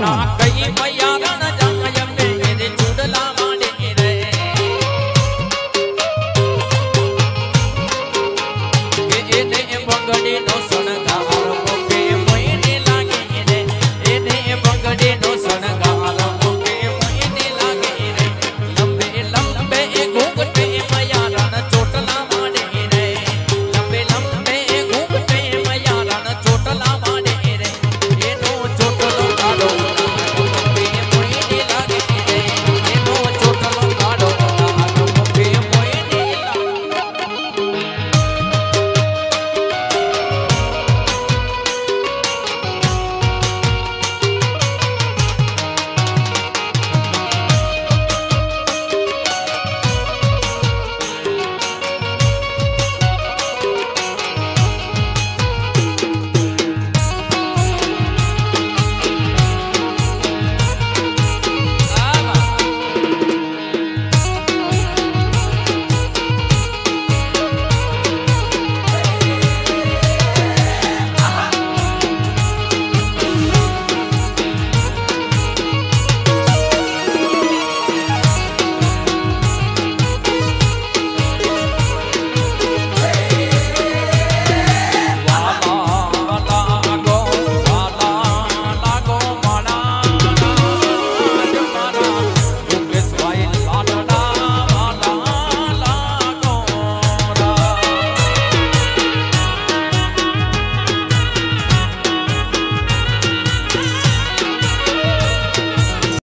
ना कई भाई